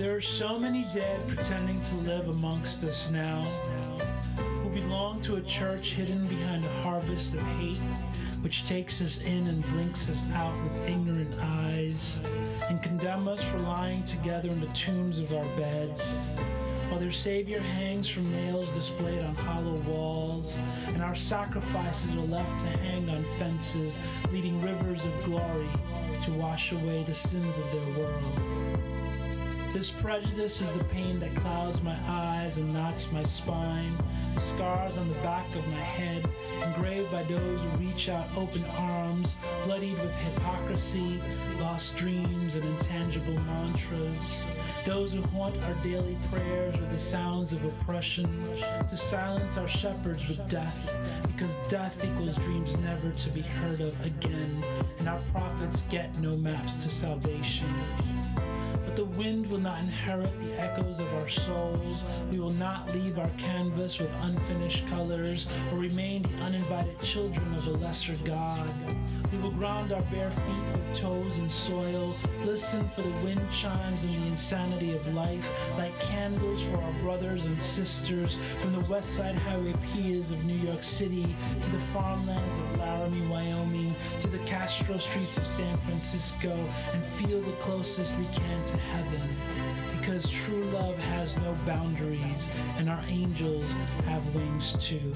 There are so many dead pretending to live amongst us now who belong to a church hidden behind a harvest of hate which takes us in and blinks us out with ignorant eyes and condemn us for lying together in the tombs of our beds while their Savior hangs from nails displayed on hollow walls, and our sacrifices are left to hang on fences, leading rivers of glory to wash away the sins of their world. This prejudice is the pain that clouds my eyes and knots my spine, scars on the back of my head, engraved by those who reach out open arms, bloodied with hypocrisy, lost dreams, and intangible mantras. Those who haunt our daily prayers with the sounds of oppression, to silence our shepherds with death, because death equals dreams never to be heard of again, and our prophets get no maps to salvation. Wind will not inherit the echoes of our souls. We will not leave our canvas with unfinished colors or remain the uninvited children of a lesser God. We will ground our bare feet with toes in soil, listen for the wind chimes and the insanity of life, like candles for our brothers and sisters from the West Side Highway piers of New York City to the farmlands of Laramie, Wyoming, to the Castro streets of San Francisco, and feel the closest we can to heaven. Because true love has no boundaries, and our angels have wings too.